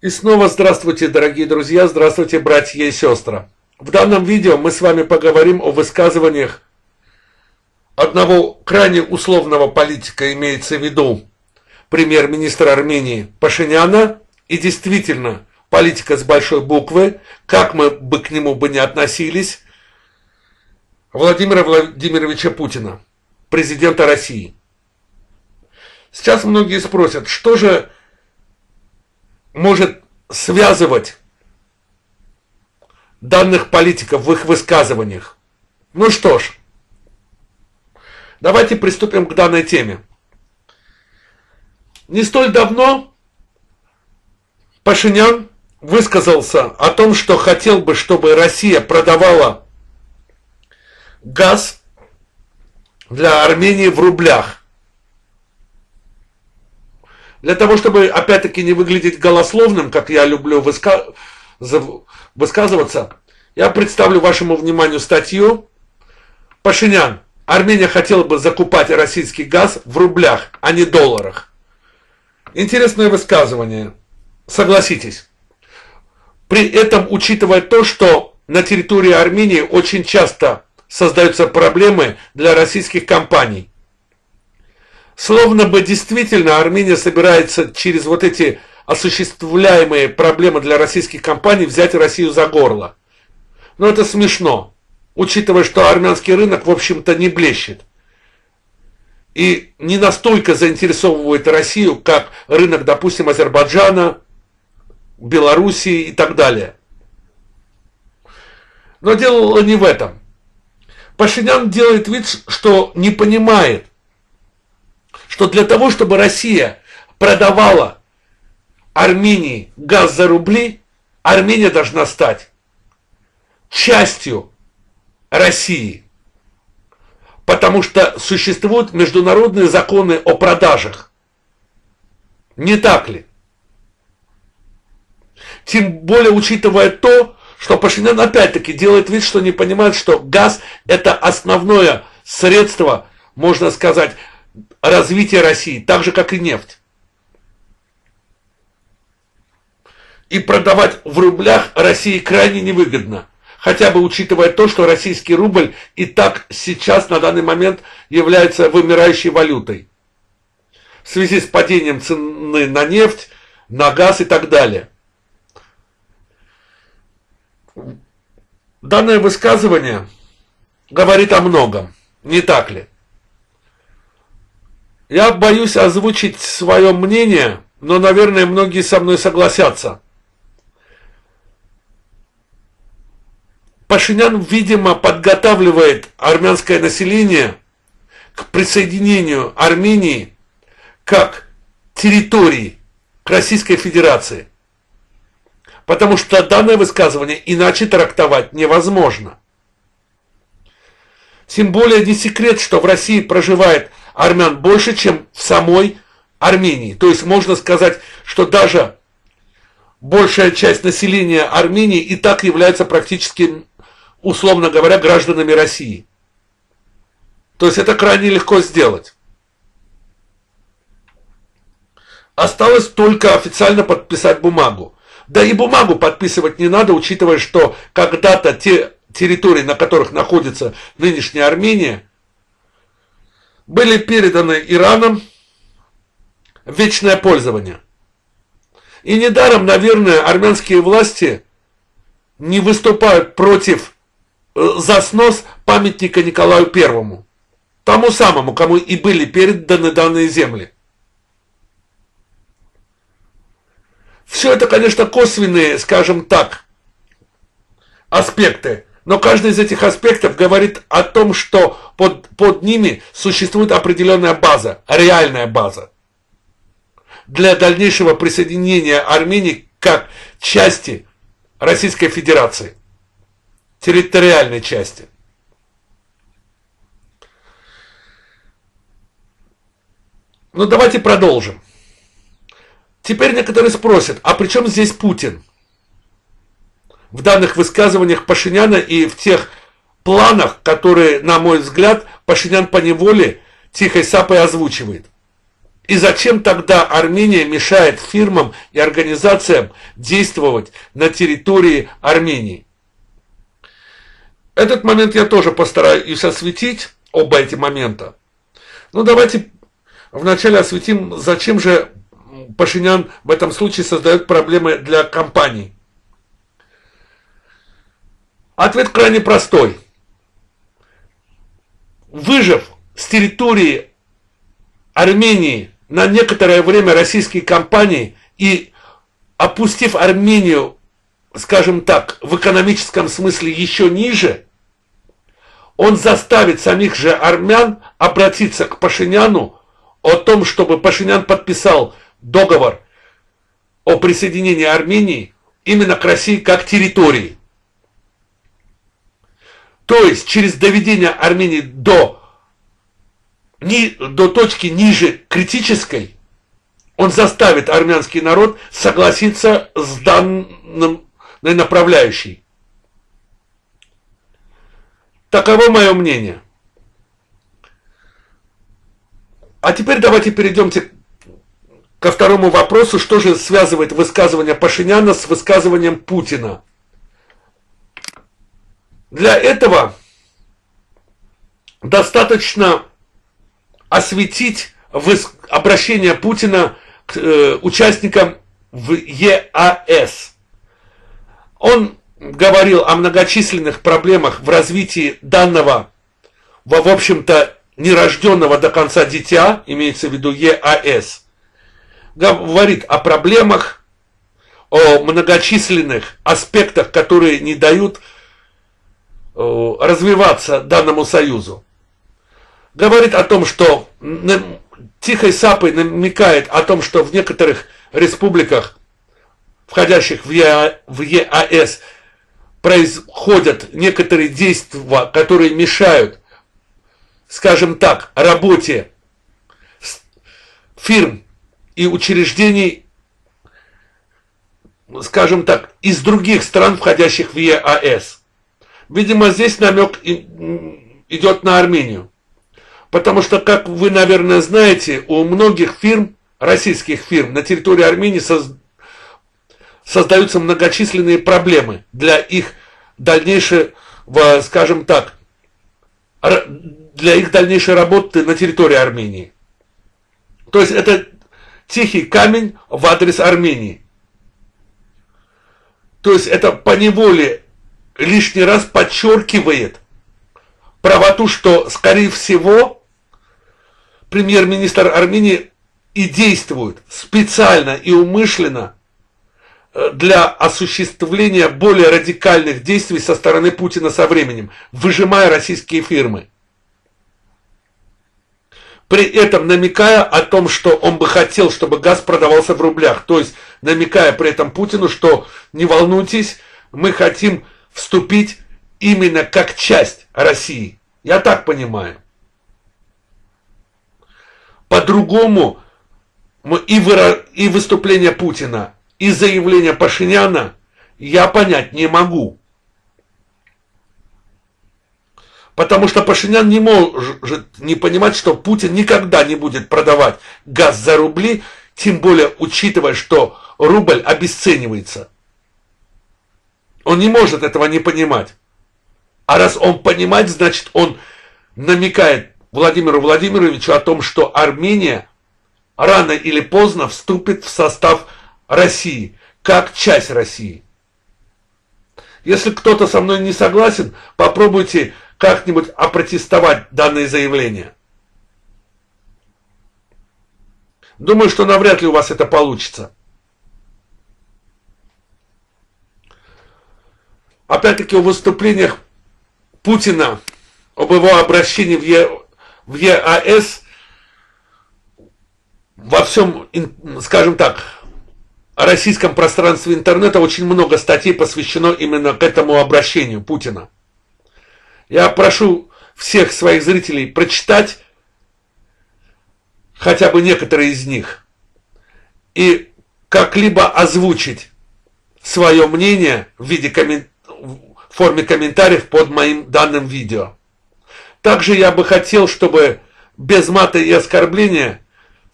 И снова здравствуйте, дорогие друзья, здравствуйте, братья и сестры. В данном видео мы с вами поговорим о высказываниях одного крайне условного политика, имеется в виду премьер-министра Армении Пашиняна, и действительно политика с большой буквы, как мы бы к нему бы не относились, Владимира Владимировича Путина, президента России. Сейчас многие спросят, что же может связывать данных политиков в их высказываниях. Ну что ж, давайте приступим к данной теме. Не столь давно Пашинян высказался о том, что хотел бы, чтобы Россия продавала газ для Армении в рублях. Для того, чтобы, опять-таки, не выглядеть голословным, как я люблю выска... высказываться, я представлю вашему вниманию статью Пашинян. Армения хотела бы закупать российский газ в рублях, а не долларах. Интересное высказывание, согласитесь. При этом, учитывая то, что на территории Армении очень часто создаются проблемы для российских компаний – Словно бы действительно Армения собирается через вот эти осуществляемые проблемы для российских компаний взять Россию за горло. Но это смешно, учитывая, что армянский рынок, в общем-то, не блещет. И не настолько заинтересовывает Россию, как рынок, допустим, Азербайджана, Белоруссии и так далее. Но дело не в этом. Пашинян делает вид, что не понимает, что для того, чтобы Россия продавала Армении газ за рубли, Армения должна стать частью России. Потому что существуют международные законы о продажах. Не так ли? Тем более, учитывая то, что Пашинян опять-таки делает вид, что не понимает, что газ это основное средство, можно сказать, развития России, так же, как и нефть. И продавать в рублях России крайне невыгодно. Хотя бы учитывая то, что российский рубль и так сейчас на данный момент является вымирающей валютой. В связи с падением цены на нефть, на газ и так далее. Данное высказывание говорит о многом, не так ли? Я боюсь озвучить свое мнение, но, наверное, многие со мной согласятся. Пашинян, видимо, подготавливает армянское население к присоединению Армении как территории к Российской Федерации. Потому что данное высказывание иначе трактовать невозможно. Тем более не секрет, что в России проживает армян больше, чем в самой Армении. То есть можно сказать, что даже большая часть населения Армении и так является практически, условно говоря, гражданами России. То есть это крайне легко сделать. Осталось только официально подписать бумагу. Да и бумагу подписывать не надо, учитывая, что когда-то те территории, на которых находится нынешняя Армения, были переданы Ираном в вечное пользование. И недаром, наверное, армянские власти не выступают против э, за снос памятника Николаю Первому, тому самому, кому и были переданы данные земли. Все это, конечно, косвенные, скажем так, аспекты но каждый из этих аспектов говорит о том, что под, под ними существует определенная база, реальная база для дальнейшего присоединения Армении как части Российской Федерации, территориальной части. Ну давайте продолжим. Теперь некоторые спросят, а при чем здесь Путин? В данных высказываниях Пашиняна и в тех планах, которые, на мой взгляд, Пашинян по неволе тихой сапой озвучивает. И зачем тогда Армения мешает фирмам и организациям действовать на территории Армении? Этот момент я тоже постараюсь осветить, оба эти момента. Ну давайте вначале осветим, зачем же Пашинян в этом случае создает проблемы для компаний. Ответ крайне простой. Выжив с территории Армении на некоторое время российские компании и опустив Армению, скажем так, в экономическом смысле еще ниже, он заставит самих же армян обратиться к Пашиняну о том, чтобы Пашинян подписал договор о присоединении Армении именно к России как территории. То есть через доведение Армении до ни, до точки ниже критической, он заставит армянский народ согласиться с данным направляющей. Таково мое мнение. А теперь давайте перейдемте ко второму вопросу, что же связывает высказывание Пашиняна с высказыванием Путина. Для этого достаточно осветить обращение Путина к э, участникам в ЕАС. Он говорил о многочисленных проблемах в развитии данного, в общем-то, нерожденного до конца дитя, имеется в виду ЕАС. Говорит о проблемах, о многочисленных аспектах, которые не дают развиваться данному союзу говорит о том, что тихой сапой намекает о том, что в некоторых республиках, входящих в ЕАС, происходят некоторые действия, которые мешают, скажем так, работе фирм и учреждений, скажем так, из других стран, входящих в ЕАС. Видимо, здесь намек идет на Армению. Потому что, как вы, наверное, знаете, у многих фирм, российских фирм на территории Армении соз... создаются многочисленные проблемы для их дальнейшего, скажем так, для их дальнейшей работы на территории Армении. То есть это тихий камень в адрес Армении. То есть это по неволе лишний раз подчеркивает правоту, что, скорее всего, премьер-министр Армении и действует специально и умышленно э, для осуществления более радикальных действий со стороны Путина со временем, выжимая российские фирмы. При этом намекая о том, что он бы хотел, чтобы газ продавался в рублях. То есть намекая при этом Путину, что не волнуйтесь, мы хотим вступить именно как часть России. Я так понимаю. По-другому и, выра... и выступление Путина, и заявление Пашиняна я понять не могу. Потому что Пашинян не может не понимать, что Путин никогда не будет продавать газ за рубли, тем более учитывая, что рубль обесценивается. Он не может этого не понимать. А раз он понимает, значит он намекает Владимиру Владимировичу о том, что Армения рано или поздно вступит в состав России, как часть России. Если кто-то со мной не согласен, попробуйте как-нибудь опротестовать данное заявление. Думаю, что навряд ли у вас это получится. Опять-таки о выступлениях Путина, об его обращении в в ЕАС во всем, скажем так, российском пространстве интернета очень много статей посвящено именно к этому обращению Путина. Я прошу всех своих зрителей прочитать хотя бы некоторые из них и как-либо озвучить свое мнение в виде коммен... в форме комментариев под моим данным видео. Также я бы хотел, чтобы без мата и оскорбления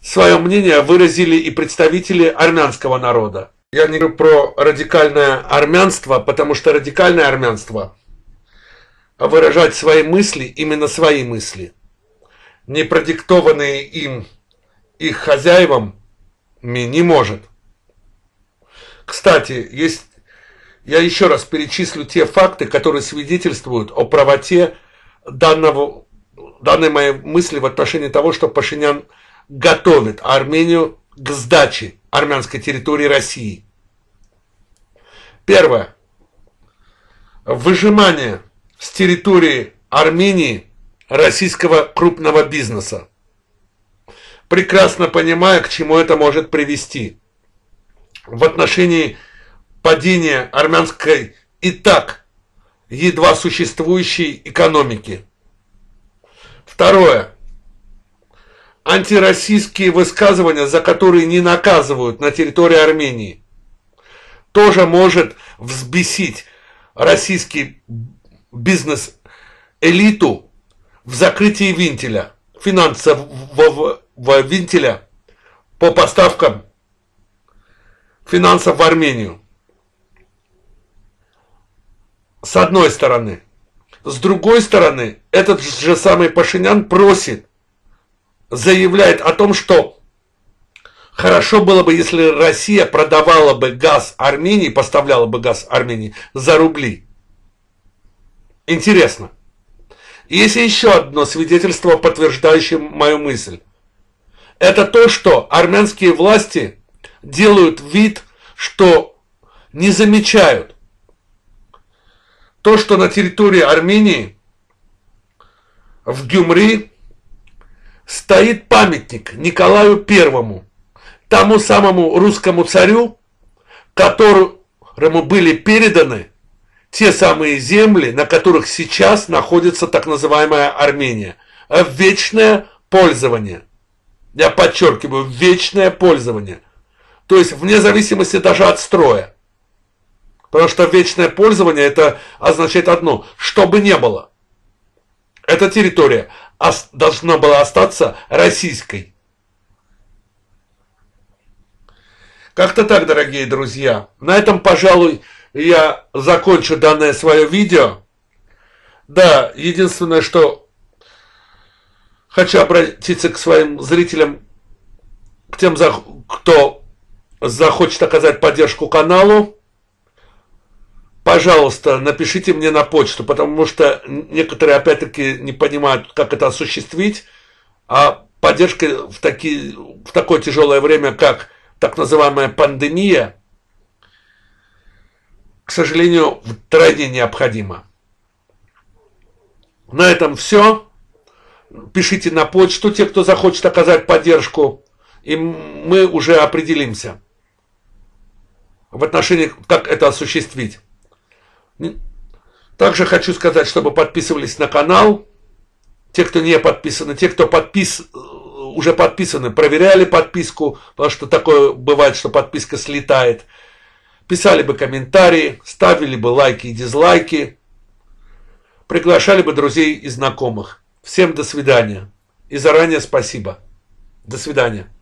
свое мнение выразили и представители армянского народа. Я не говорю про радикальное армянство, потому что радикальное армянство выражать свои мысли, именно свои мысли, не продиктованные им, их хозяевам, не может. Кстати, есть, я еще раз перечислю те факты, которые свидетельствуют о правоте данного, данной моей мысли в отношении того, что Пашинян готовит Армению к сдаче армянской территории России. Первое. Выжимание с территории Армении российского крупного бизнеса. Прекрасно понимая, к чему это может привести. В отношении падения армянской и так едва существующей экономики. Второе. Антироссийские высказывания, за которые не наказывают на территории Армении, тоже может взбесить российский бизнес-элиту в закрытии винтеля, финансового винтеля по поставкам финансов в Армению. С одной стороны. С другой стороны, этот же самый Пашинян просит, заявляет о том, что хорошо было бы, если Россия продавала бы газ Армении, поставляла бы газ Армении за рубли. Интересно. Есть еще одно свидетельство, подтверждающее мою мысль. Это то, что армянские власти делают вид, что не замечают то, что на территории Армении в Гюмри стоит памятник Николаю Первому, тому самому русскому царю, которому были переданы те самые земли, на которых сейчас находится так называемая Армения. Вечное пользование. Я подчеркиваю, вечное пользование. То есть вне зависимости даже от строя. Потому что вечное пользование это означает одно, что бы не было. Эта территория должна была остаться российской. Как-то так, дорогие друзья. На этом, пожалуй, я закончу данное свое видео. Да, единственное, что хочу обратиться к своим зрителям, к тем, кто захочет оказать поддержку каналу. Пожалуйста, напишите мне на почту, потому что некоторые опять-таки не понимают, как это осуществить. А поддержка в, таки, в такое тяжелое время, как так называемая пандемия – к сожалению, втройне необходимо. На этом все. Пишите на почту, те, кто захочет оказать поддержку, и мы уже определимся в отношении, как это осуществить. Также хочу сказать, чтобы подписывались на канал. Те, кто не подписаны, те, кто подпис... уже подписаны, проверяли подписку, потому что такое бывает, что подписка слетает писали бы комментарии, ставили бы лайки и дизлайки, приглашали бы друзей и знакомых. Всем до свидания. И заранее спасибо. До свидания.